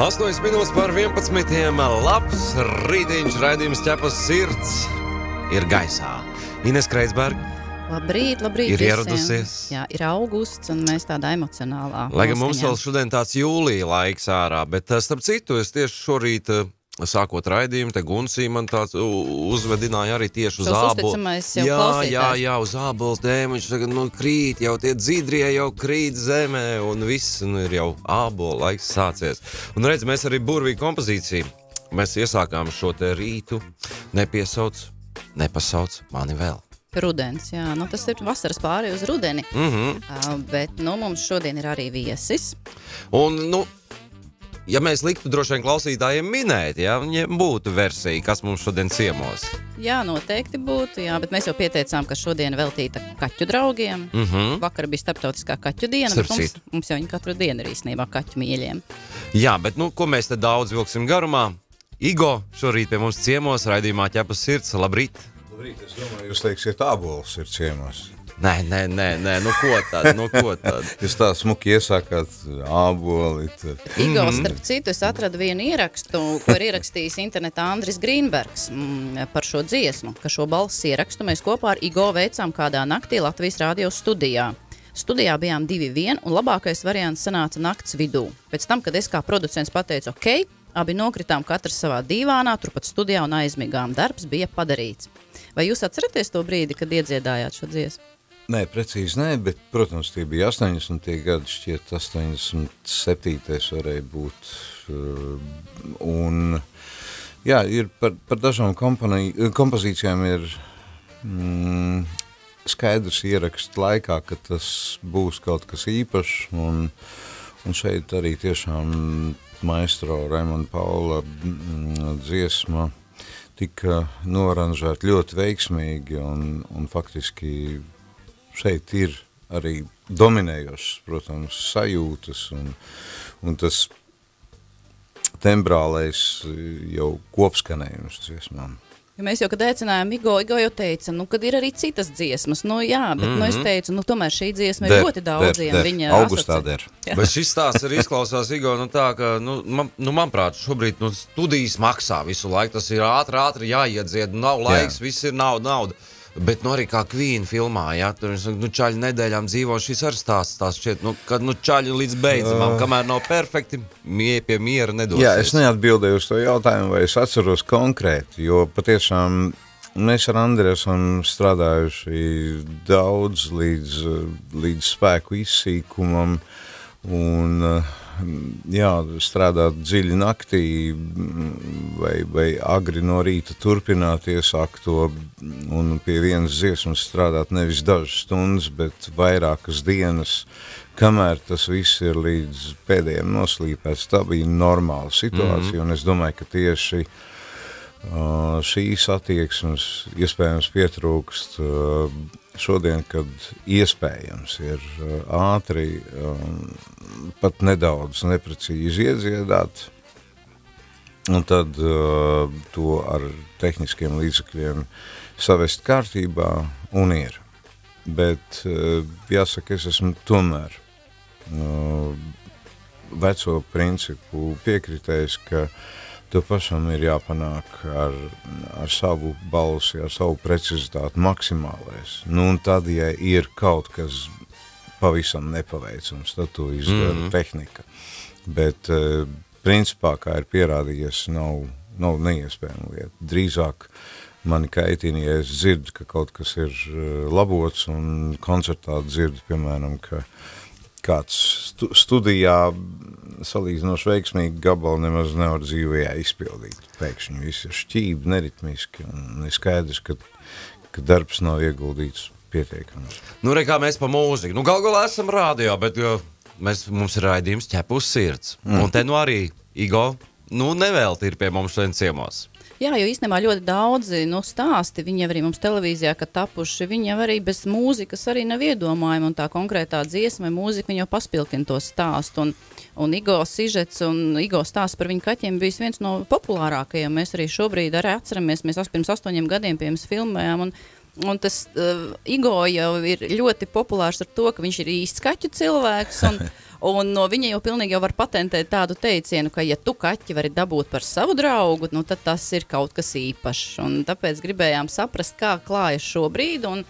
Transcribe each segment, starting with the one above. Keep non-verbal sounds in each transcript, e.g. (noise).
8 minūtes par 11. Labs rītdienas raidījums ķepas sirds ir gaisā. Ines Kreisberga Labrīt, labrīt. ir visiem. ieradusies. Jā, ir augusts, un mēs tādā emocionālā. Lai gan mums vēl šodien tāds jūlija laiks ārā, bet eh, starp citu, es tieši šorīt, eh, sākot raidījumu, te Gunsī man tāds uzvedināja arī tieši uz ābolu. Jā, jā, jā, uz ābols tēmu viņš tagad nu, krīt, jau tie dzīdrie jau krīt zemē, un viss nu, ir jau ābola laiks sācies. Un redz, mēs arī burvīgi kompozīciju. Mēs iesākām šo te rītu, nepiesauc, nepasauc mani vēl. Rudens, jā, nu, tas ir vasaras pāri uz rudeni. Mm -hmm. Uh, bet nu, mums šodien ir arī viesis. Un, nu, ja mēs liktu droši vien klausītājiem minēt, ja viņiem būtu versija, kas mums šodien ciemos. Jā, noteikti būtu, jā, bet mēs jau pieteicām, ka šodien veltīta kaķu draugiem. Mm -hmm. Vakar bija starptautiskā kaķu diena, bet mums, mums jau viņa katru dienu ir īstenībā kaķu mīļiem. Jā, bet nu, ko mēs te daudz vilksim garumā? Igo šorīt pie mums ciemos, raidījumā ķepas sirds. Labrīt! Labrīt, es domāju, jūs teiksiet, abolis ir ciemos. Nē, nē, nē, nē. nu ko tad, nu ko tad? (laughs) Jūs tā smuki iesākāt āboli. tad- Igo, mm -hmm. starp citu, es atradu vienu ierakstu, ko ir ierakstījis internetā Andris Grīnbergs mm, par šo dziesmu, ka šo balss ierakstu mēs kopā ar Igo veicām kādā naktī Latvijas radio studijā. Studijā bijām divi vien, un labākais variants sanāca nakts vidū. Pēc tam, kad es kā producents pateicu, ok, abi nokritām katrs savā dīvānā, turpat studijā un aizmigām. Darbs bija padarīts. Vai jūs atceraties to brīdi, kad iedziedājāt šo dziesmu? Nē, precīzi nē, bet, protams, tie bija 80. gadi, šķiet 87. varēja būt. uh, Un, jā, ir par, par dažām kompozīcijām ir mm, skaidrs ierakst laikā, ka tas būs kaut kas īpašs, un, un šeit arī tiešām maestro Raimonda Paula mm, dziesma tika noranžēta ļoti veiksmīgi, un, un faktiski šeit ir arī dominējošas, protams, sajūtas, un, un tas tembrālais jau kopskanējums dziesmām. Jo mēs jau, kad aicinājām Igo, Igo jau teica, nu, kad ir arī citas dziesmas. Nu, jā, bet mm -hmm. nu, es teicu, nu, tomēr šī dziesma ir Der, ļoti daudziem. der, der. Viņa Augustā der. Bet šis stāsts arī izklausās, Igo, nu tā, ka, nu, man, nu, manuprāt, šobrīd nu, studijas maksā visu laiku. Tas ir ātri, ātri jāiedzied, nav laiks, Jā. viss ir nauda, nauda. Bet, nu, arī kā Kvīna filmā, ja tur viņš, nu, čaļi nedēļām dzīvo, šis arī stāsts tās šķiet, nu, kad, nu, čaļi līdz beidzamam, kamēr nav perfekti, mie, pie miera nedosies. Jā, es neatbildēju uz to jautājumu, vai es atceros konkrēti, jo patiešām mēs ar Andriju esam strādājuši daudz līdz, līdz spēku izsīkumam. Un, eh, jā, strādāt dziļi naktī vai, vai agri no rīta turpināt iesākt to un pie vienas dziesmas strādāt nevis dažas stundas, bet vairākas dienas, kamēr tas viss ir līdz pēdējiem noslīpēts. Tā bija normāla situācija, mm -hmm. un es domāju, ka tieši uh, šīs attieksmes iespējams pietrūkst uh, šodien, kad iespējams ir uh, ātri, um, pat nedaudz neprecīzi iedziedāt, un tad uh, to ar tehniskiem līdzekļiem savest kārtībā un ir. Bet uh, jāsaka, es esmu tomēr uh, veco principu piekritējis, ka tev pašam ir jāpanāk ar, ar savu balsi, ar savu precizitāti maksimālais. Nu, un tad, ja ir kaut kas pavisam nepaveicams, tad to izdara mm. -hmm. tehnika. Bet, uh, principā, kā ir pierādījies, nav, nav neiespējama lieta. Drīzāk mani kaitina, ja es dzirdu, ka kaut kas ir uh, labots, un koncertā dzirdu, piemēram, ka kāds stu studijā salīdzinoši veiksmīgi gabalu nemaz nevar dzīvē izpildīt. Pēkšņi viss ir šķīvi, neritmiski, un ir skaidrs, ka, ka darbs nav ieguldīts pietiekams. Nu, re, kā mēs pa mūziku. Nu, Galu galā esam rādījā, bet mēs, mums ir raidījums ķepus sirds. Mm. Un te nu arī Igo, nu, nevelti ir pie mums šodien ciemos. Jā, jo īstenībā ļoti daudzi nu, stāsti, viņi arī mums televīzijā, kad tapuši, viņi jau arī bez mūzikas arī nav iedomājami, un tā konkrētā dziesma, vai mūzika, jau paspiltina to stāstu. Un, un Igo sižets un Igo stāsts par viņu kaķiem bijis viens no populārākajiem. Mēs arī šobrīd arī atceramies, mēs pirms astoņiem gadiem pie jums filmējām, un Un tas uh, Igo jau ir ļoti populārs ar to, ka viņš ir īsts kaķu cilvēks. Un, (laughs) un no viņa jau pilnīgi jau var patentēt tādu teicienu, ka, ja tu kaķi vari dabūt par savu draugu, nu, tad tas ir kaut kas īpašs. Un tāpēc gribējām saprast, kā klājas šobrīd. Un,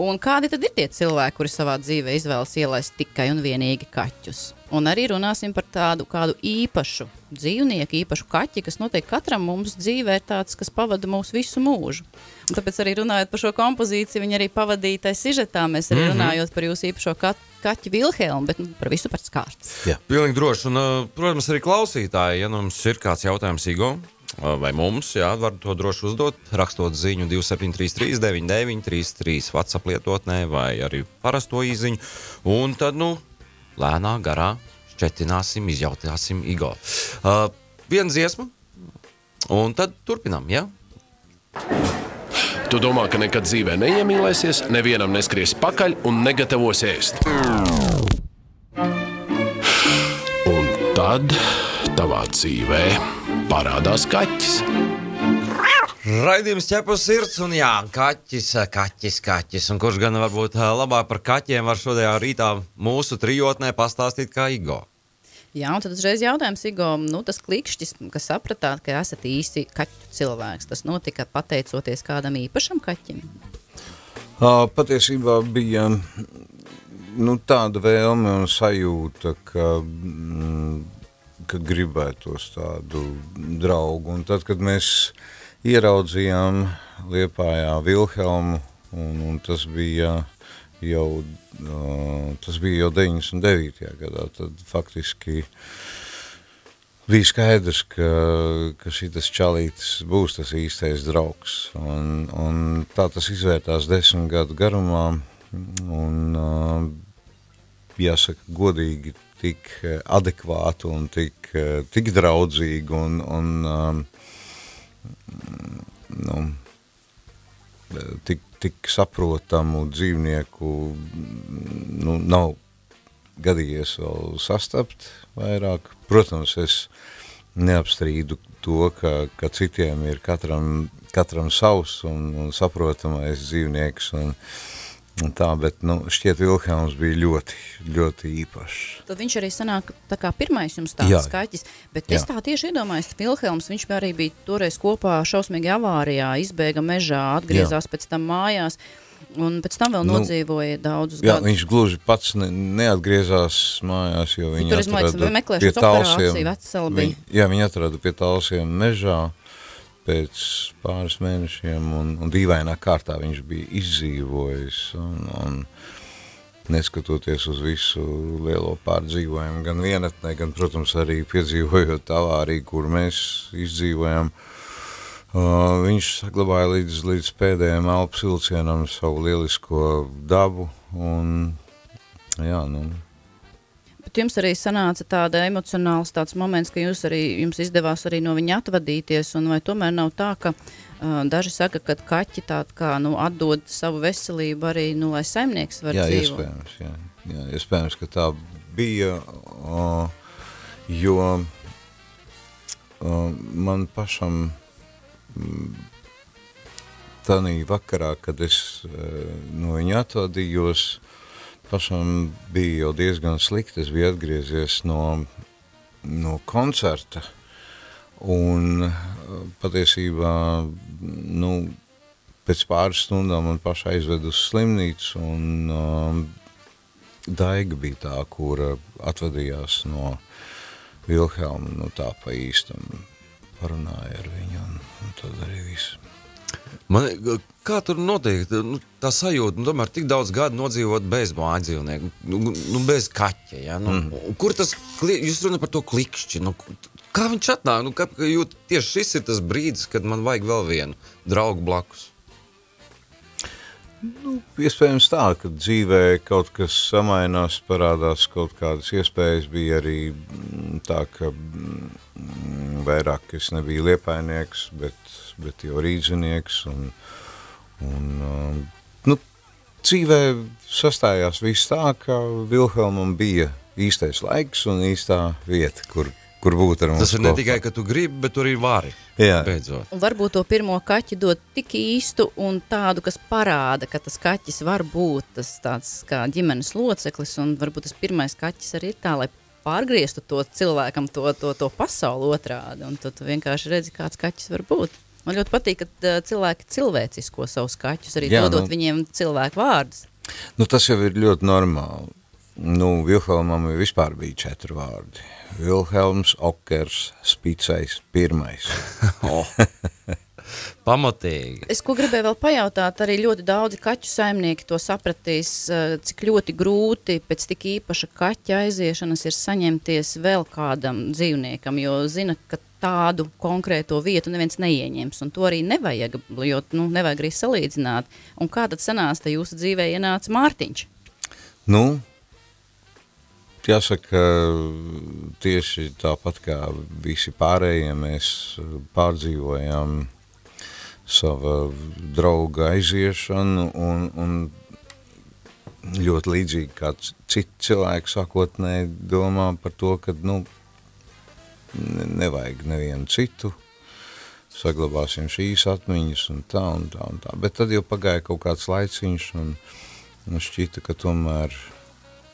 Un kādi tad ir tie cilvēki, kuri savā dzīvē izvēlas ielaist tikai un vienīgi kaķus? Un arī runāsim par tādu kādu īpašu dzīvnieku, īpašu kaķi, kas noteikti katram mums dzīvē ir tāds, kas pavada mūsu visu mūžu. Un tāpēc arī runājot par šo kompozīciju, viņa arī pavadīja sižetā. Mēs arī mm -hmm. runājot par jūsu īpašo ka kaķu Vilhelmu, bet nu, par visu pēc kārtas. Jā, pilnīgi droši. Un, uh, protams, arī klausītāji, ja nu mums ir kāds jautājums, Igo, vai mums, jā, var to droši uzdot, rakstot ziņu 273, 9933, WhatsApp lietotnē vai arī parasto īziņu. Un tad, nu, lēnā garā šķetināsim, izjautāsim Igo. Uh, viena dziesma, un tad turpinām, jā? Tu domā, ka nekad dzīvē neiemīlēsies, nevienam neskries pakaļ un negatavos ēst. Un tad tavā dzīvē parādās kaķis. Raidījums ķepus sirds un jā, kaķis, kaķis, kaķis. Un kurš gan varbūt labāk par kaķiem var šodien rītā mūsu trijotnē pastāstīt kā Igo? Jā, un tad uzreiz jautājums, Igo, nu, tas klikšķis, kas sapratāt, ka esat īsti kaķu cilvēks, tas notika pateicoties kādam īpašam kaķim? Uh, patiesībā bija nu, tāda vēlme un sajūta, ka mm, ka gribētos tādu draugu. Un tad, kad mēs ieraudzījām Liepājā Vilhelmu, un, un tas bija jau, tas bija jau 99. gadā, tad faktiski bija skaidrs, ka, ka šis čalītis būs tas īstais draugs. Un, un tā tas izvērtās desmit gadu garumā, un jāsaka godīgi, tik adekvātu un tik, tik draudzīgu un, un nu, tik, tik saprotamu dzīvnieku nu, nav gadījies vēl sastapt vairāk. Protams, es neapstrīdu to, ka, ka citiem ir katram, katram savs un, un saprotamais dzīvnieks un, uh, Tā, bet nu, šķiet, Vilhelms bija ļoti, ļoti īpašs. Tad viņš arī sanāk tā kā pirmais jums tāds Jā. skaķis. Bet Jā. es tā tieši iedomājos, ka Vilhelms viņš arī bija toreiz kopā šausmīgi avārijā, izbēga mežā, atgriezās Jā. pēc tam mājās. Un pēc tam vēl nu, nodzīvoja daudzus jā, gadus. Viņš gluži pats ne, neatgriezās mājās, jo viņi atrada pie talsiem. Viņ, jā, viņi atrada pie talsiem mežā pēc pāris mēnešiem, un, un dīvainā kārtā viņš bija izdzīvojis. Un, un neskatoties uz visu lielo pārdzīvojumu, gan vienatnē, gan, protams, arī piedzīvojot avāriju, kur mēs izdzīvojam, uh, viņš saglabāja līdz, līdz pēdējiem Alpu silcienam savu lielisko dabu, un, jā, nu, Bet jums arī sanāca tāda emocionāls tāds moments, ka jūs arī, jums izdevās arī no viņa atvadīties, un vai tomēr nav tā, ka uh, daži saka, ka kaķi tād kā, nu, atdod savu veselību arī, nu, lai saimnieks var jā, dzīvot? Iespējams, jā, jā, iespējams, ka tā bija, uh, jo uh, man pašam mm, tanī vakarā, kad es uh, no viņa atvadījos, pašam bija jau diezgan slikti. Es biju atgriezies no, no koncerta. Un patiesībā nu, pēc pāris stundām man pašai aizved uz slimnīcu. Un, um, Daiga bija tā, kura atvadījās no Vilhelma. Nu, tā pa īstam parunāja ar viņu. Un, un tad arī viss. Man, kā tur notiek? Nu, tā sajūta, nu, tomēr tik daudz gadu nodzīvot bez mājas dzīvnieku, nu, nu, bez kaķa. Ja? Nu, mm. Kur tas, jūs runājat par to klikšķi? Nu, kā viņš atnāk? Nu, kā, jūt, tieši šis ir tas brīdis, kad man vajag vēl vienu draugu blakus. Nu, iespējams tā, ka dzīvē kaut kas samainās, parādās kaut kādas iespējas. Bija arī mm, tā, ka mm, vairāk es nebiju liepainieks, bet bet jau rīzinieks. Un, un, um, nu, dzīvē sastājās viss tā, ka Vilhelmam bija īstais laiks un īstā vieta, kur kur būt ar mums. Tas ir ne kopā. tikai, ka tu gribi, bet tu arī vari. Jā. Beidzot. Un varbūt to pirmo kaķi dod tik īstu un tādu, kas parāda, ka tas kaķis var būt tas tāds kā ģimenes loceklis, un varbūt tas pirmais kaķis arī ir tā, lai pārgrieztu to cilvēkam to, to, to pasauli otrādi, un tad tu vienkārši redzi, kāds kaķis var būt. Man ļoti patīk, ka cilvēki cilvēcisko savus kaķus, arī Jā, dodot nu. viņiem cilvēku vārdus. Nu, tas jau ir ļoti normāli. Nu, Vilhelmam vispār bija četri vārdi. Vilhelms, Okers, Spicais, pirmais. (laughs) Oh. (laughs) Pamatīgi. Es ko gribēju vēl pajautāt, arī ļoti daudzi kaķu saimnieki to sapratīs, eh, cik ļoti grūti pēc tik īpaša kaķa aiziešanas ir saņemties vēl kādam dzīvniekam, jo zina, ka tādu konkrēto vietu neviens neieņems, un to arī nevajag, jo nu, nevajag arī salīdzināt. Un kā tad sanāca, ka jūsu dzīvē ienāca Mārtiņš? Nu, jāsaka, tieši tāpat kā visi pārējie, mēs pārdzīvojām sava drauga aiziešanu un, un ļoti līdzīgi kā citi cilvēki sākotnēji domā par to, ka, nu, ne- nevajag nevienu citu, saglabāsim šīs atmiņas un tā un tā un tā. Bet tad jau pagāja kaut kāds laiciņš un, un šķita, ka tomēr,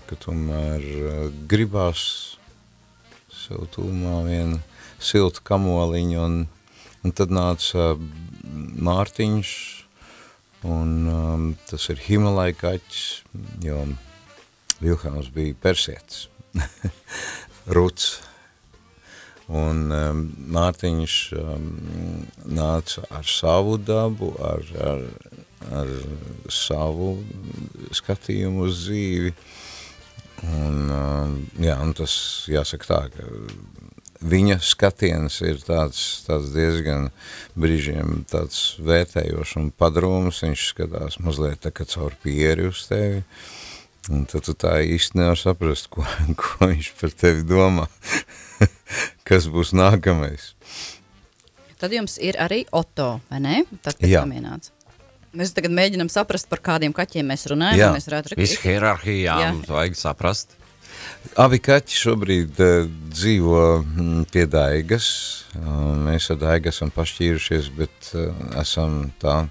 ka tomēr uh, gribās sev tūmā vienu siltu kamoliņu un, un tad nāca Mārtiņš un um, tas ir Himalai kaķis, jo Vilhelms bija persietis, (laughs) Ruts. Un um, Mārtiņš um, nāca ar savu dabu, ar, ar, ar savu skatījumu uz dzīvi. Un, jā, un tas jāsaka tā, ka viņa skatiens ir tāds, tāds diezgan brīžiem tāds vērtējošs un padrūms. Viņš skatās mazliet tā kā caur pieri uz tevi. Un tad tu tā īsti nevar saprast, ko, (laughs) ko viņš par tevi domā. (laughs) Kas būs nākamais? Tad jums ir arī Oto, vai ne? Tad, kad Jā. samienāts. Mēs tagad mēģinām saprast, par kādiem kaķiem mēs runājam. Jā. Mēs varētu Visu hierarhijām Jā. vajag saprast. Abi kaķi šobrīd uh, dzīvo mm, pie Daigas. Uh, mēs ar Daigu esam pašķīrušies, bet uh, esam tā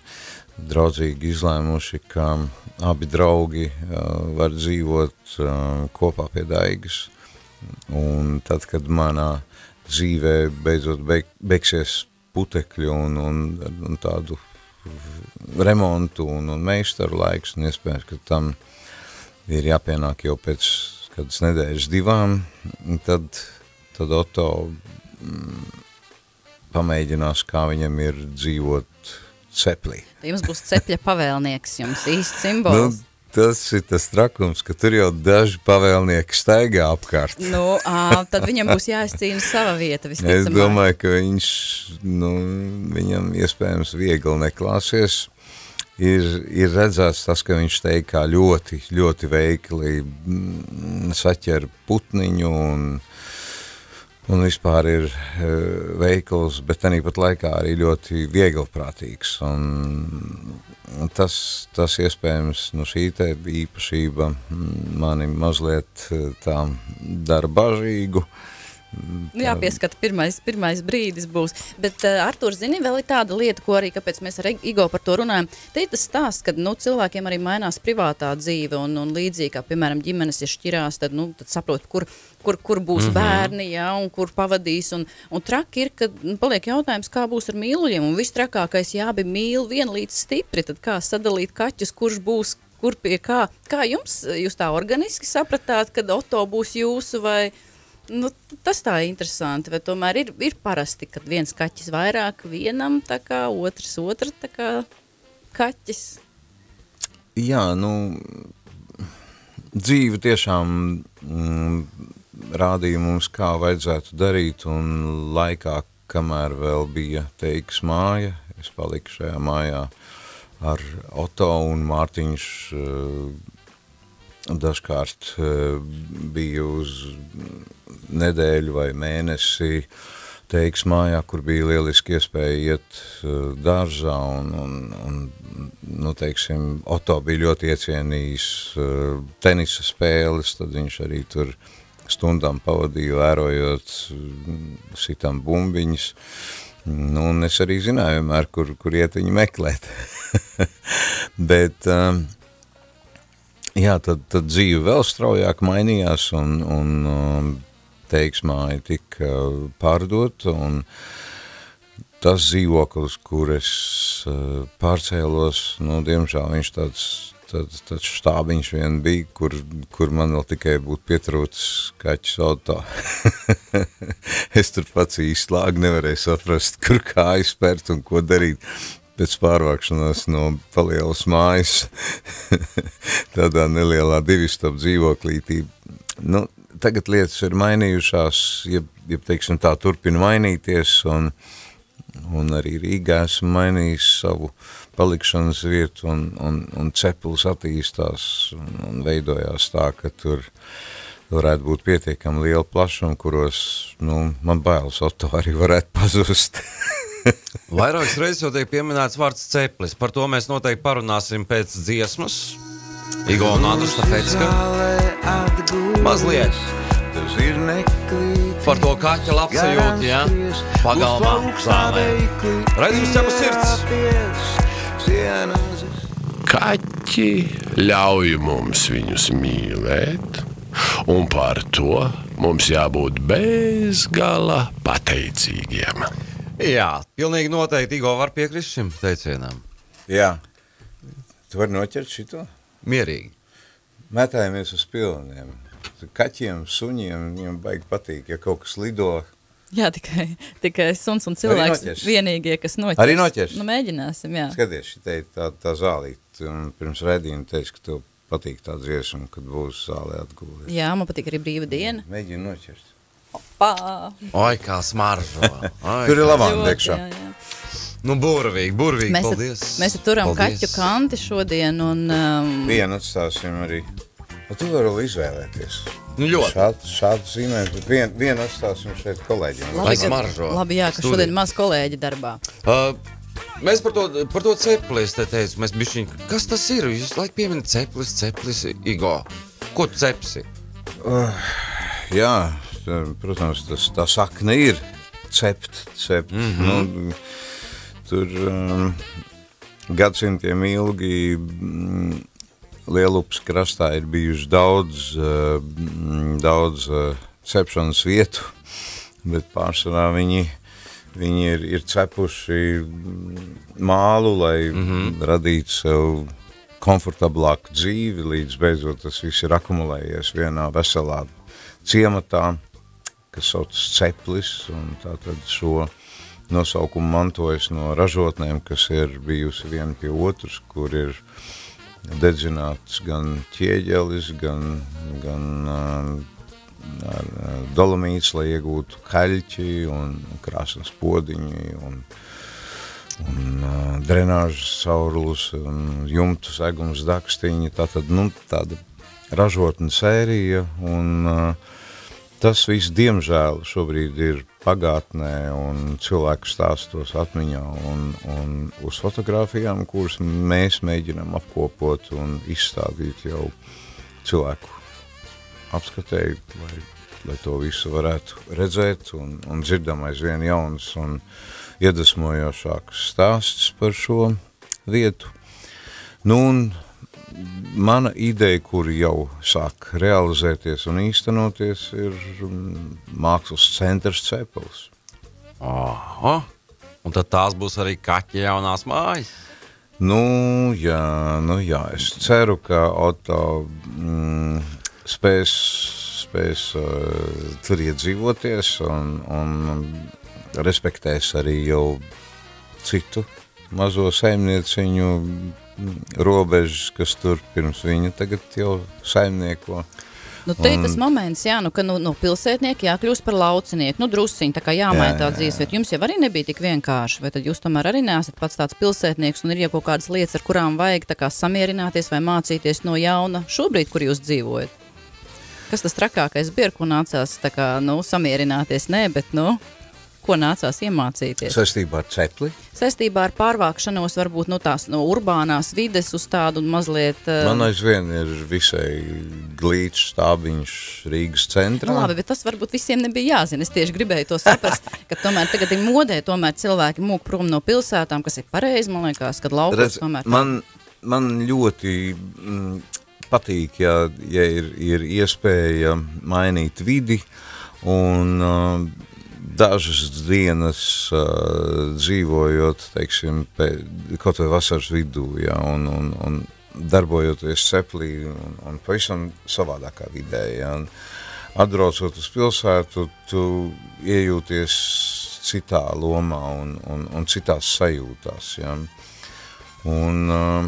draudzīgi izlēmuši, ka abi draugi uh, var dzīvot uh, kopā pie Daigas. Un tad, kad manā dzīvē beidzot beig, beigsies putekļi un, un, un tādu remontu un, un meistaru laiks, un iespējams, ka tam ir jāpienāk jau pēc kādas nedēļas divām, tad, tad Oto mm, pamēģinās, kā viņam ir dzīvot ceplī. Jums būs cepļa pavēlnieks, jums īsts Nu, simbols. Tas ir tas trakums, ka tur jau daži pavēlnieki staigā apkārt. Nu, ā, tad viņam būs jāizcīna sava vieta. (laughs) Es visticamāk. domāju, ka viņš, nu, viņam iespējams viegli neklāsies. Ir, ir redzēts tas, ka viņš teikā ļoti, ļoti veikli mm, saķer putniņu un, un vispār ir e, veikls, bet arī pat laikā arī ļoti vieglprātīgs. Un, un tas, tas iespējams, nu šī īpašība mani mazliet e, tā dara bažīgu. Nu, jāpieskata, pirmais, pirmais brīdis būs. Bet, uh, Artur, zini, vēl ir tāda lieta, ko arī, mēs ar Igo par to runājam. Te ir tas stāsts, ka nu, cilvēkiem arī mainās privātā dzīve, un, un līdzīgi kā, piemēram, ģimenes ir šķirās, tad, nu, tad saprot, kur, kur, kur būs mm -hmm. bērni, jā, un kur pavadīs. Un, un traki ir, ka nu, paliek jautājums, kā būs ar mīluļiem, un viss trakākais jābi mīl vienlīdz stipri, tad kā sadalīt kaķus, kurš būs, kur pie kā. Kā jums, jūs tā organiski sapratāt, kad Oto būs jūsu vai Nu, tas tā ir interesanti. Vai tomēr ir, ir parasti, ka viens kaķis vairāk vienam, kā otrs otru tā kā kaķis. Jā, nu, dzīve tiešām mm, rādīja mums, kā vajadzētu darīt, un laikā, kamēr vēl bija teiks māja, es paliku šajā mājā ar Oto un Mārtiņš uh, dažkārt uh, bija uz nedēļu vai mēnesi teiks mājā, kur bija lieliski iespēja iet uh, dārzā un, un, un nu, teiksim, Oto bija ļoti iecienījis uh, tenisa spēles, tad viņš arī tur stundām pavadīju vērojot mm, sitam bumbiņas. Nu, un es arī zināju vienmēr, kur, kur iet viņu meklēt. (laughs) Bet, um, jā, tad, tad dzīve vēl straujāk mainījās un, un um, teiksmāja tika pārdot un tas dzīvoklis, kur es uh, pārcēlos, nu, diemžēl viņš tāds tāds, tāds štābiņš vien bija, kur, kur man vēl tikai būtu pietrūcis kaķis auto. (laughs) es tur pats īsti lāgi nevarēju saprast, kur kāju spērt un ko darīt pēc pārvākšanās no palielas mājas (laughs) tādā nelielā divistap dzīvoklītī. Nu, tagad lietas ir mainījušās, ja, ja teiksim tā, turpina mainīties un, un arī Rīgā esmu mainījis savu palikšanas vietu, un, un, un ceplis attīstās un, un veidojās tā, ka tur varētu būt pietiekami liela plašuma, kuros, nu, man bailes auto arī varētu pazust. (laughs) Vairākas reizes jau tiek pieminēts vārds ceplis, par to mēs noteikti parunāsim pēc dziesmas. Igo un Andrus Stafetska. Mazliet par to kaķa labsajūtu, ja? Pagalmā, zālē. Raidījums ķepa sirds. Kaķi ļauj mums viņus mīlēt, un par to mums jābūt bezgala pateicīgiem. Jā, pilnīgi noteikti Igo var piekrist šim teicienam. Jā, tu vari noķert šito? Mierīgi. Mētājamies uz pilniem. Kaķiem, suņiem, viņiem baigi patīk, ja kaut kas lido, Jā, tikai, tikai suns un cilvēks vienīgie, kas noķers. Arī noķers? Nu, mēģināsim, jā. Skaties, šitai tā, tā zālīt, un pirms redzījuma teica, ka tev patīk tā dziesma, kad būs zālē atgūlies. Jā, man patīk arī brīva diena. Mēģini noķert. Opa! Oi, kā smaržo. Tur ir lavanda iekšā. Jā, jā. Nu, burvīgi, burvīgi, Mēs, paldies. mēs turam paldies. kaķu kanti šodien un... Um, Vienu atstāsim arī. Nu, tu vari vēl izvēlēties. Nu, ļoti. Šādu, šādu zīmējumu, bet vien, vienu atstāsim šeit kolēģiem. Lai ka-. Labi, jā, ka Studija. šodien maz kolēģi darbā. Uh, mēs par to, par to ceplis te teicām, mēs bišķiņ, kas tas ir? Jūs laik pieminat ceplis, ceplis, Igo. Ko tu cepsi? Jā, tā, protams, tas, tā sakne ir cept, cept. Mm -hmm. nu, tur um, gadsimtiem ilgi mm, Lielupas krastā ir bijuši daudz, uh, daudz uh, cepšanas vietu, (laughs) bet pārsvarā viņi, viņi ir, ir cepuši mālu, lai mm -hmm. radītu sev komfortablāku dzīvi, līdz beidzot tas viss ir akumulējies vienā veselā ciematā, kas saucas ceplis, un tātad šo nosaukumu mantojas no ražotnēm, kas ir bijusi viena pie otras, kur ir dedzināts gan ķieģelis, gan, gan ar dolomīts, lai iegūtu kaļķi un krāsas podiņi un, un uh, drenāžas caurulus un jumtu segums dakstiņi. Tātad, nu, tāda ražotne sērija un uh, tas viss, diemžēl, šobrīd ir pagātnē un cilvēku stāstos atmiņā un, un uz fotografijām, kuras mēs mēģinām apkopot un izstādīt jau cilvēku apskatēji, lai, lai to visu varētu redzēt un, un dzirdam aizvien jauns un iedvesmojošāks stāsts par šo vietu. Nu, un mana ideja, kur jau sāk realizēties un īstenoties, ir mm, mākslas centrs Cepels. Aha. Un tad tās būs arī kaķa jaunās mājas. Nu, jā, nu jā, es ceru, ka Oto mm, spēs, spēs uh, tur iedzīvoties un, un respektēs arī jau citu mazo saimnieciņu robežas, kas tur pirms viņa tagad jau saimnieko. Nu, te ir tas moments, jā, nu, ka nu, no pilsētnieka jākļūst par laucinieku. Nu, drusciņi tā kā jāmaina Jā, tā jā, dzīvesvieta. Jums jau arī nebija tik vienkārši, vai tad jūs tomēr arī neesat pats tāds pilsētnieks un ir jau kaut kādas lietas, ar kurām vajag tā kā samierināties vai mācīties no jauna šobrīd, kur jūs dzīvojat? Kas tas trakākais bija, ko nācās tā kā, nu, samierināties? Nē, bet, nu, ko nācās iemācīties? Saistībā ar cepli. Saistībā ar pārvākšanos, varbūt no tās no urbānās vides uz tādu mazliet. Uh... Man aizvien ir visai glīts stābiņš Rīgas centrā. Nu, labi, bet tas varbūt visiem nebija jāzina. Es tieši gribēju to saprast, (laughs) ka tomēr tagad ir modē, tomēr cilvēki mūk prom no pilsētām, kas ir pareizi, man liekas, kad laukos Redz, tomēr. Man, man ļoti mm, patīk, ja, ja ir, ir iespēja mainīt vidi un uh, dažas dienas uh, dzīvojot, teiksim, pē, kaut vai vasaras vidū, ja, un, un, un darbojoties ceplī un, un pavisam savādākā vidē, ja, un atbraucot uz pilsētu, tu iejūties citā lomā un, un, un citās sajūtās, ja. Un uh,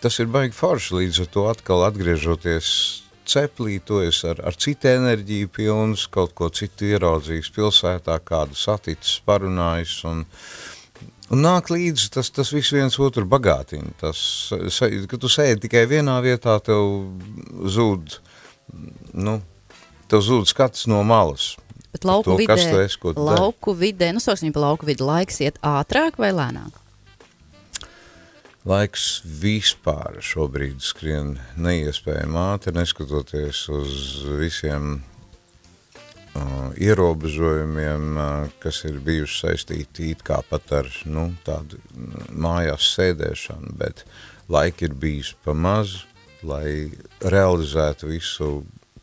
tas ir baigi forši, līdz ar to atkal atgriežoties ceplī, to es ar, ar citu enerģiju pilns, kaut ko citu ieraudzījis pilsētā, kādu saticis, parunājis un, un nāk līdzi, tas, tas viss viens otru bagātina. Tas, kad tu sēdi tikai vienā vietā, tev zūd, nu, tev zūd skats no malas. Bet lauku to, vidē, esi, lauku vidē, nu pa lauku vidi, laiks iet ātrāk vai lēnāk? Laiks vispār šobrīd skrien neiespējami ātri, neskatoties uz visiem uh, ierobežojumiem, uh, kas ir bijuši saistīti it kā pat ar nu, tādu mm, mājās sēdēšanu, bet laika ir bijis pa maz, lai realizētu visu,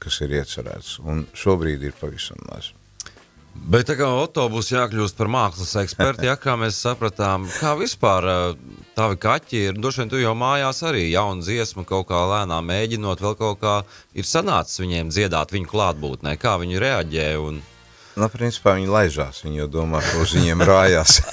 kas ir iecerēts, un šobrīd ir pavisam maz. Bet tā kā Oto būs jākļūst par mākslas ekspertu, ja kā mēs sapratām, kā vispār uh, tavi kaķi ir, droši vien tu jau mājās arī jaunu dziesmu kaut kā lēnām mēģinot, vēl kaut kā ir sanācis viņiem dziedāt viņu klātbūtnē, kā viņi reaģē un... Nu, principā viņi laižās, viņi jau domā, ka uz viņiem (laughs) rājās. (laughs)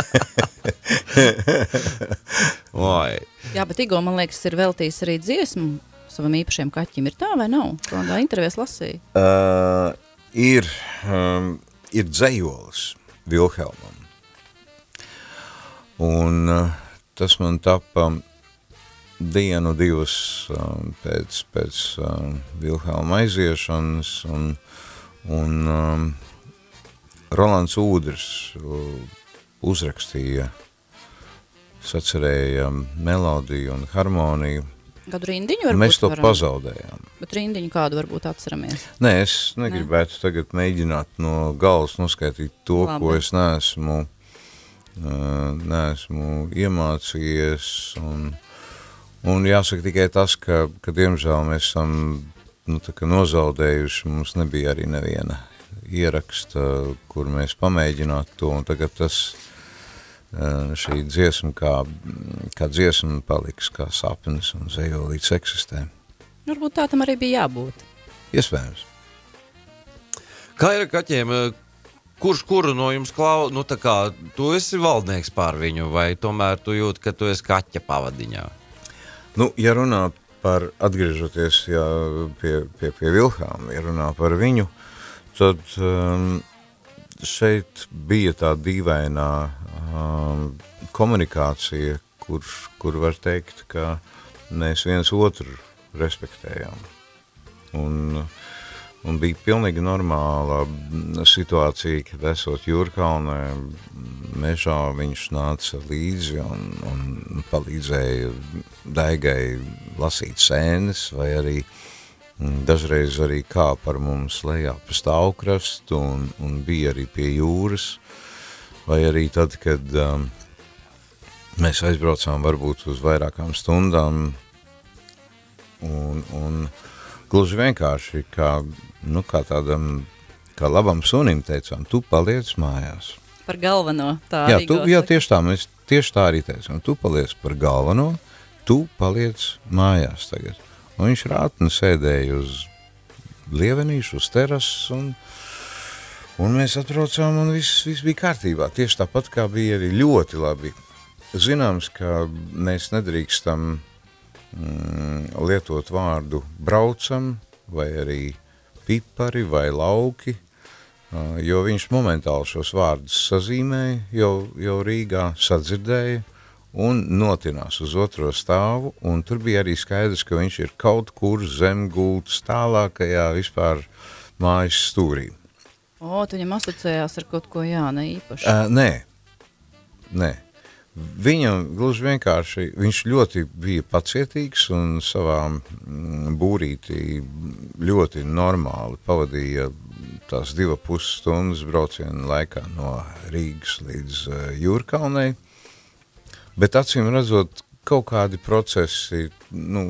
Jā, bet Igo, man liekas, ir veltījis arī dziesmu savam īpašiem kaķim. Ir tā vai nav? Kādā intervijā lasīja? Uh, ir, um, ir dzējolis Vilhelmam. Un uh, tas man tapa dienu, divas um, pēc, pēc um, Vilhelma aiziešanas, un, un Rolands Ūdrs uzrakstīja, sacerēja melodiju un harmoniju, Kādu rindiņu varbūt Mēs to varam? pazaudējām. Bet rindiņu kādu varbūt atceramies. Nē, es negribētu tagad mēģināt no galvas noskaidrot to, Labi. ko es neesmu, uh, neesmu iemācījies. Un, un jāsaka tikai tas, ka, ka diemžēl mēs esam nu, nozaudējuši. Mums nebija arī neviena ieraksta, kur mēs pamēģinātu to. Un tagad tas, uh, šī dziesma kā, kā dziesma paliks kā sapnis un zejolīts eksistē. Varbūt tā tam arī bija jābūt. Iespējams. Kā ir kaķiem? Kurš kuru no jums klausa? Nu, tā kā tu esi valdnieks pār viņu, vai tomēr tu jūti, ka tu esi kaķa pavadiņā? Nu, ja runā par atgriežoties jā, pie, pie, pie Vilhām, ja runā par viņu, tad um, šeit bija tā dīvainā um, komunikācija, kur, kur var teikt, ka mēs viens otru respektējām. Un, un bija pilnīgi normāla situācija, kad esot Jūrkalnē, mežā viņš nāca līdzi un, un palīdzēja daigai lasīt sēnes, vai arī mm, dažreiz arī kā par mums lejā pa stāvkrastu un, un bija arī pie jūras, vai arī tad, kad um, mēs aizbraucām varbūt uz vairākām stundām un, un gluži vienkārši kā, nu, kā tādam, kā labam sunim teicām, tu paliec mājās. Par galveno tā Jā, tu, jā, tieši tā, mēs tieši tā arī teicām, tu paliec par galveno, tu paliec mājās tagad. Un viņš rātni sēdēja uz lievenīšu, uz terases, un, un mēs atbraucām, un viss, viss bija kārtībā. Tieši tāpat kā bija arī ļoti labi. Zināms, ka mēs nedrīkstam mm, lietot vārdu braucam, vai arī pipari, vai lauki, jo viņš momentāli šos vārdus sazīmēja, jau, jau Rīgā sadzirdēja un notinās uz otro stāvu, un tur bija arī skaidrs, ka viņš ir kaut kur zem gultas tālākajā vispār mājas stūrī. O, tu viņam asociējās ar kaut ko jā, ne īpaši. Uh, nē, nē. Viņam gluži vienkārši, viņš ļoti bija pacietīgs un savā mm, būrītī ļoti normāli pavadīja tās divas puses stundas brauciena laikā no Rīgas līdz uh, Jūrkalnei. Bet acīm redzot, kaut kādi procesi, nu,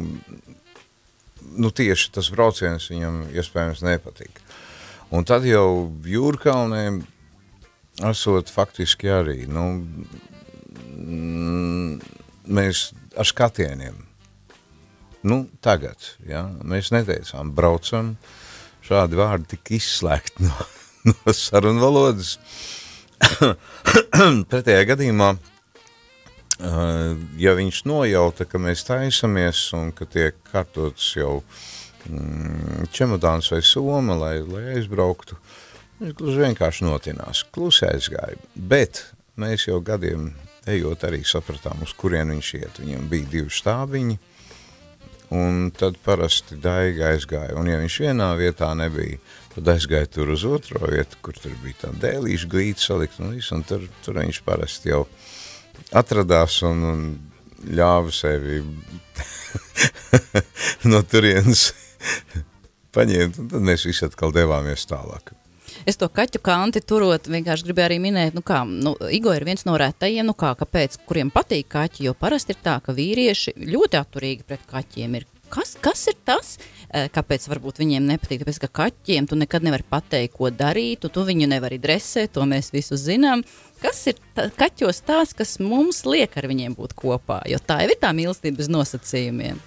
nu tieši tas brauciens viņam iespējams nepatīk. Un tad jau Jūrkalnē esot faktiski arī, nu, mm, mēs ar skatieniem, nu, tagad, ja, mēs neteicām, braucam, šādi vārdi tika izslēgti no, (laughs) no sarunu valodas. (coughs) Pretējā gadījumā, uh, ja viņš nojauta, ka mēs taisamies un ka tiek kārtots jau mm, čemodāns vai soma, lai, lai aizbrauktu, viņš gluži vienkārši notinās, klusi aizgāja. Bet mēs jau gadiem ejot arī sapratām, uz kurien viņš iet. Viņam bija divi štābiņi, un tad parasti daiga aizgāja. Un ja viņš vienā vietā nebija, tad aizgāja tur uz otro vietu, kur tur bija tā dēlīša glīta salikt un visu, un tur, tur viņš parasti jau atradās un, un ļāva sevi (laughs) no turienes paņemt, un tad mēs visi atkal devāmies tālāk. Es to kaķu kanti turot, vienkārši gribēju arī minēt, nu kā, nu, Igo ir viens no retajiem, nu kā, kāpēc, kuriem patīk kaķi, jo parasti ir tā, ka vīrieši ļoti atturīgi pret kaķiem ir. Kas, kas ir tas, eh, kāpēc varbūt viņiem nepatīk? Tāpēc, ka kaķiem tu nekad nevari pateikt, ko darīt, tu, viņu nevari dresēt, to mēs visu zinām. Kas ir tā, kaķos tās, kas mums liek ar viņiem būt kopā? Jo tā ir tā mīlestība bez nosacījumiem.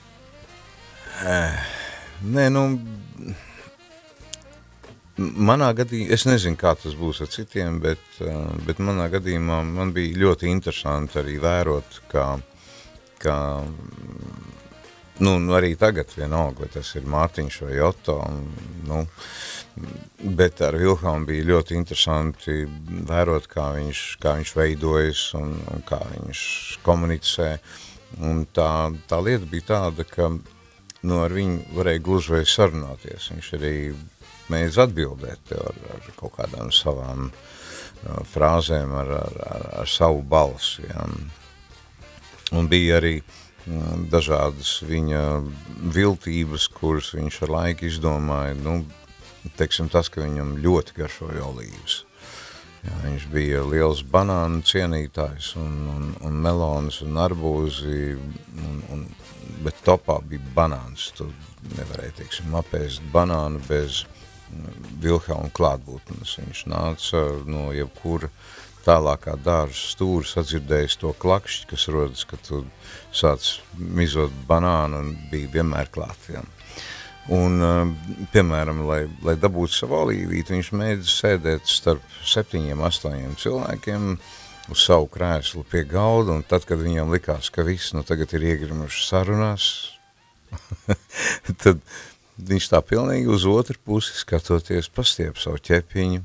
Nē, nu, manā gadījumā, es nezinu, kā tas būs ar citiem, bet, uh, bet manā gadījumā man bija ļoti interesanti arī vērot, kā, kā nu, arī tagad vienalga, vai tas ir Mārtiņš vai Joto, nu, bet ar Vilhelmu bija ļoti interesanti vērot, kā viņš, kā viņš veidojas un, un kā viņš komunicē, un tā, tā lieta bija tāda, ka nu, ar viņu varēja gluži vai sarunāties, viņš arī mēdz atbildēt ar, ar kaut kādām savām uh, frāzēm, ar, ar, ar, ar savu balsi. Ja. Un bija arī um, dažādas viņa viltības, kuras viņš ar laiku izdomāja. Nu, teiksim, tas, ka viņam ļoti garšoja olīvas. Jā, viņš bija liels banānu cienītājs un, un, un melonas un arbūzi, un, un, bet topā bija banāns. Tu nevarēja, teiksim, apēst banānu bez Vilhelma klātbūtnes. Viņš nāca no jebkura tālākā dārza stūra, sadzirdējis to klakšķi, kas rodas, kad tu sāc mizot banānu un bija vienmēr klāt. Ja. Un, piemēram, lai, lai dabūtu savu olīvīti, viņš mēdz sēdēt starp septiņiem, astoņiem cilvēkiem uz savu krēslu pie galda, un tad, kad viņam likās, ka viss nu tagad ir iegrimuši sarunās, (laughs) tad, viņš tā pilnīgi uz otru pusi skatoties pastiep savu ķepiņu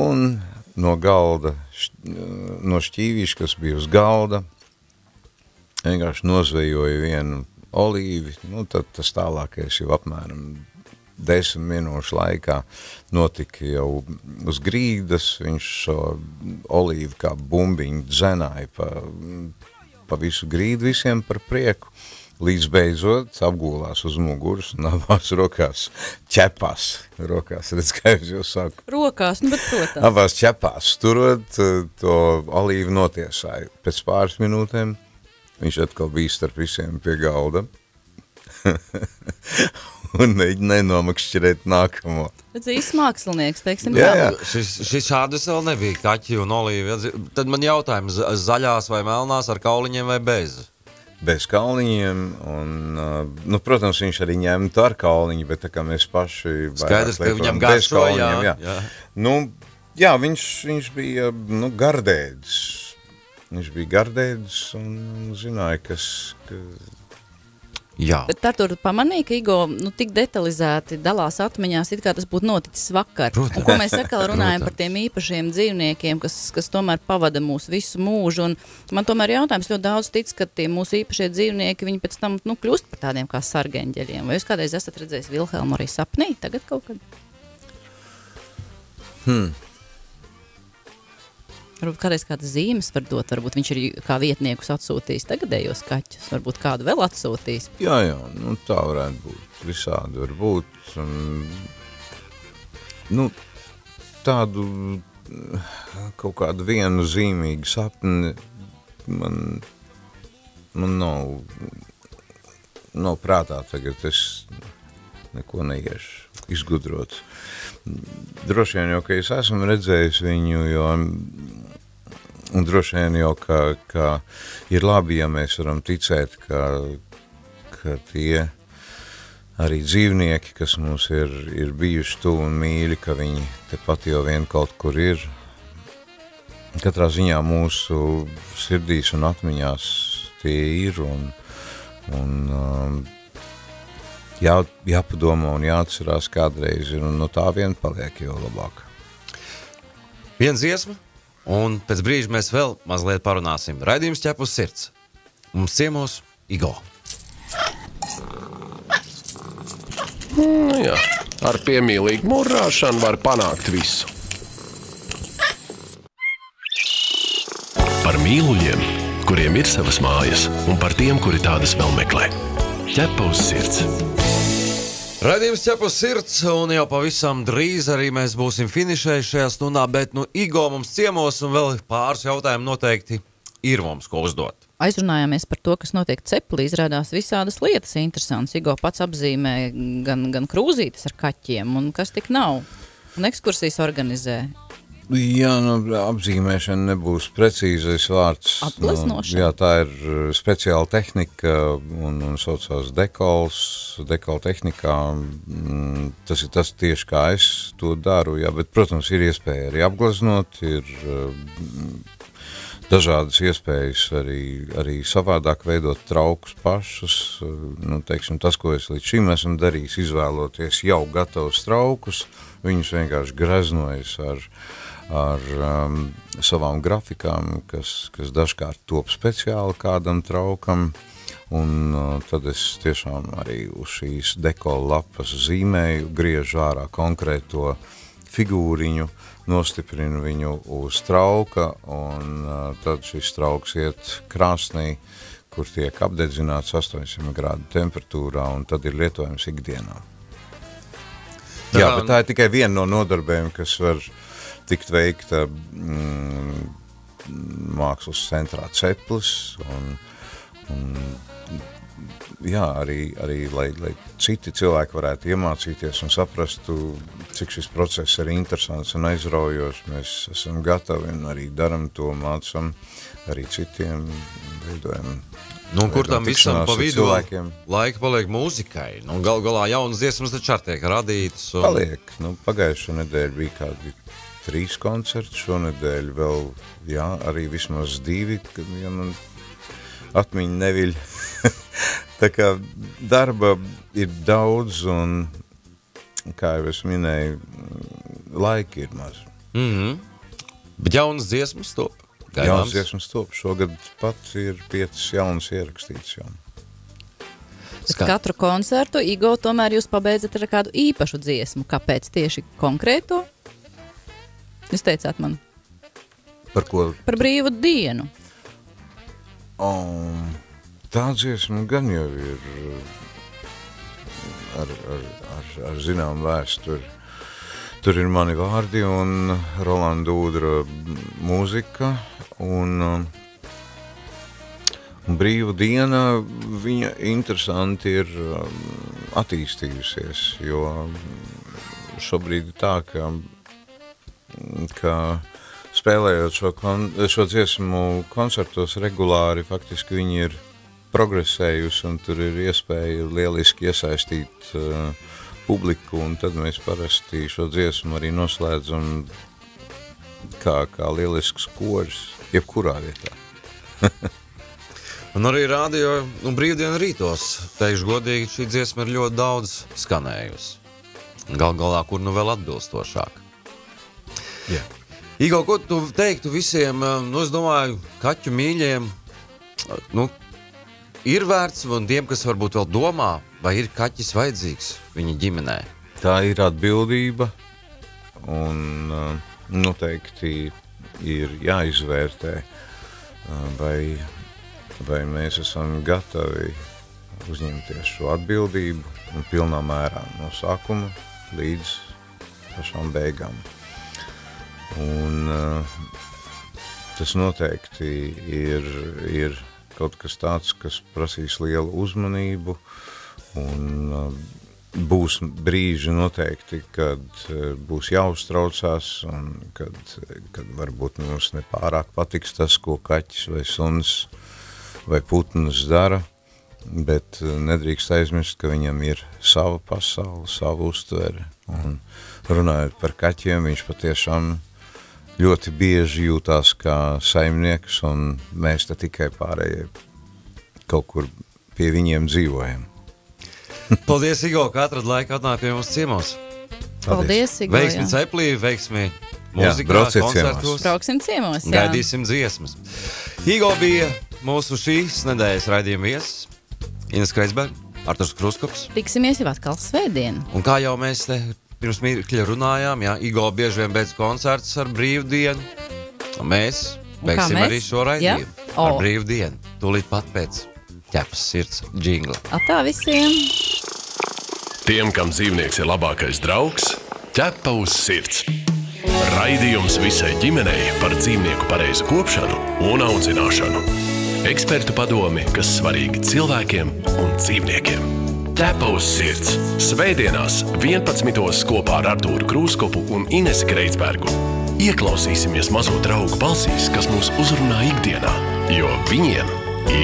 un no galda, no šķīvīša, kas bija uz galda, vienkārši nozvejoja vienu olīvi, nu tad tas tālākais jau apmēram desmit minūšu laikā notika jau uz grīdas, viņš šo olīvu kā bumbiņu dzenāja pa, pa visu grīdu visiem par prieku, līdz beidzot apgulās uz muguras un abās rokās ķepās. Rokās, redz, kā es jau saku. Rokās, nu, bet protams. Abās ķepās turot eh, to olīvu notiesāju. Pēc pāris minūtēm viņš atkal bija starp visiem pie galda. (laughs) un mēģināja nenomakšķirēt nākamo. Tas ir īsts mākslinieks, teiksim Jā, tā. jā. Šis, šis šādas vēl nebija kaķi un olīvi. Tad man jautājums, za- zaļās vai melnās ar kauliņiem vai bez? Bez kalniņiem, un, uh, nu, protams, viņš arī ņemtu ar kalniņu, bet tā kā mēs paši Skaidrs, ka viņam garšo, jā, jā. jā. Nu, jā, viņš, viņš bija, nu, gardēdis. Viņš bija gardēdis un zināja, kas, ka, Jā. Tā tur pamanīja, ka Igo nu, tik detalizēti dalās atmiņās, it kā tas būtu noticis vakar. Protams. Un, ko mēs atkal (laughs) runājam Protams. par tiem īpašiem dzīvniekiem, kas, kas tomēr pavada mūsu visu mūžu. Un man tomēr jautājums ļoti daudz tic, ka tie mūsu īpašie dzīvnieki, viņi pēc tam nu, kļūst par tādiem kā sargeņģeļiem. Vai jūs kādreiz esat redzējis Vilhelmu arī sapnī tagad kaut kad? Hmm. Varbūt kādreiz kādas zīmes var dot, varbūt viņš ir kā vietniekus atsūtījis tagadējos kaķus, varbūt kādu vēl atsūtījis. Jā, jā, nu, tā varētu būt. Visādi var būt. Un, nu, tādu kaut kādu vienu zīmīgu sapni man, man nav, nav prātā tagad. Es neko neiešu izgudrot. Droši vien jau, ka es esmu redzējis viņu, jo un droši vien jau, ka, ka ir labi, ja mēs varam ticēt, ka, ka tie arī dzīvnieki, kas mums ir, ir bijuši tuvu un mīļi, ka viņi tepat jau vien kaut kur ir. Katrā ziņā mūsu sirdīs un atmiņās tie ir un, un um, jā, jāpadomā un jāatcerās kādreiz un no tā vien paliek jau labāk. Viens dziesma, un pēc brīža mēs vēl mazliet parunāsim. Raidījums ķep uz sirds. Mums ciemos Igo. Nu, jā, ar piemīlīgu mūrāšanu var panākt visu. Par mīluļiem, kuriem ir savas mājas, un par tiem, kuri tādas vēl meklē. Ķepa uz sirds. Raidījums ķep uz sirds, un jau pavisam drīz arī mēs būsim finišējuši šajā stundā, bet nu Igo mums ciemos, un vēl pāris jautājumu noteikti ir mums ko uzdot. Aizrunājāmies par to, kas notiek ceplī. Izrādās visādas lietas interesantas. Igo pats apzīmē gan, gan krūzītes ar kaķiem, un kas tik nav. Un ekskursijas organizē. Jā, nu, apzīmēšana nebūs precīzais vārds. Nu, jā, tā ir uh, speciāla tehnika un, un saucās dekols, dekola tehnikā. Mm, Tas ir tas tieši kā es to daru, jā, bet, protams, ir iespēja arī apgleznot, ir uh, dažādas iespējas arī, arī savādāk veidot traukus pašus. Uh, Nu, teiksim, tas, ko es līdz šim esmu darījis, izvēloties jau gatavus traukus, viņus vienkārši greznojas ar, ar um, savām grafikām, kas, kas dažkārt top speciāli kādam traukam. Un uh, tad es tiešām arī uz šīs dekola lapas zīmēju, griežu ārā konkrēto figūriņu, nostiprinu viņu uz trauka, un uh, tad šis trauks iet krāsnī, kur tiek apdedzināts 800 grādu temperatūrā, un tad ir lietojams ikdienā. Jā, bet tā ir tikai viena no nodarbēm, kas var tikt veikta mm, mākslas centrā Ceplis. Un, un, jā, arī, arī lai, lai citi cilvēki varētu iemācīties un saprastu, cik šis process ir interesants un aizraujošs. Mēs esam gatavi un arī daram to, mācam arī citiem, veidojam Nu, kur tam visam pa ar vidu cilvēkiem. laika paliek mūzikai? Nu, gal galā jaunas dziesmas taču arī tiek radītas. Un... Paliek. Nu, pagājušo nedēļu bija kādi trīs koncerti, šonedēļ vēl, jā, arī vismaz divi, ka- ja man atmiņa neviļ. (laughs) Tā kā darba ir daudz un, kā jau es minēju, laika ir maz. Mm -hmm. Bet jaunas dziesmas top. Gaidāms. dziesmas top. Šogad pat ir piecas jaunas ierakstītas jau. Bet Skan. katru koncertu Igo tomēr jūs pabeidzat ar kādu īpašu dziesmu. Kāpēc tieši konkrēto? Jūs teicāt man Par ko par brīvu dienu. Um, tā dziesma gan jau ir uh, ar, ar, ar, ar zināmu vēsturi. Tur ir mani vārdi un Rolanda Udra mūzika. Un, um, brīva diena, viņa interesanti ir um, attīstījusies, jo um, šobrīd tā, ka, ka spēlējot šo, kon, šo dziesmu koncertos regulāri, faktiski viņi ir progresējusi un tur ir iespēja lieliski iesaistīt uh, publiku, un tad mēs parasti šo dziesmu arī noslēdzam kā, kā lielisks koris, jebkurā vietā. (laughs) Un arī rādio un brīvdienu rītos. Teikšu godīgi, šī dziesma ir ļoti daudz skanējusi. Gal galā, kur nu vēl atbilstošāk. Jā. Igo, ko tu teiktu visiem, eh, nu, es domāju, kaķu mīļiem, nu, ir vērts, un tiem, kas varbūt vēl domā, vai ir kaķis vajadzīgs viņa ģimenē? Tā ir atbildība, un uh, noteikti ir jāizvērtē, uh, vai, vai mēs esam gatavi uzņemties šo atbildību un pilnā mērā no sākuma līdz pašām beigām. Un, uh, tas noteikti ir, ir kaut kas tāds, kas prasīs lielu uzmanību un uh, būs brīži noteikti, kad uh, būs jāuztraucās un kad, kad varbūt mums nepārāk patiks tas, ko kaķis vai suns vai putns dara, bet nedrīkst aizmirst, ka viņam ir sava pasaule, sava uztvere. Un runājot par kaķiem, viņš patiešām ļoti bieži jūtās kā saimnieks, un mēs te tikai pārējie kaut kur pie viņiem dzīvojam. (laughs) Paldies, Igo, ka atradi laiku atnākt pie mums ciemos. Paldies, Igo. Veiksmi jā. ceplī, veiksmi Jā, mūzikā, brauciet koncertos. Brauksim ciemos. Jā. Gaidīsim dziesmas. Igo bija mūsu šīs nedēļas raidījuma viesis. Ines Kreisberg, Arturs Kruskops. Tiksimies jau atkal svētdien. Un kā jau mēs te pirms mirkļa runājām, jā, Igo bieži vien beidz koncertus ar brīvdienu. Un mēs beigsim mēs? arī šo raidījumu Jā? ar O. brīvdienu. Tūlīt pat pēc ķepas sirds džingla. Atā visiem! Tiem, kam dzīvnieks ir labākais draugs, ķepa uz sirds. Raidījums visai ģimenei par dzīvnieku pareizu kopšanu un audzināšanu. Ekspertu padomi, kas svarīgi cilvēkiem un dzīvniekiem. Ķepa uz sirds. Svētdienās, 11. kopā ar Artūru Krūskopu un Inesu Kreitsbergu. Ieklausīsimies mazo draugu balsīs, kas mūs uzrunā ikdienā, jo viņiem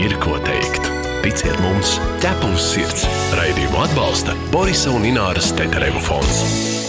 ir ko teikt. Ticiet mums, ķepa uz sirds. Raidījumu atbalsta Borisa un Ināras Teterevu fonds.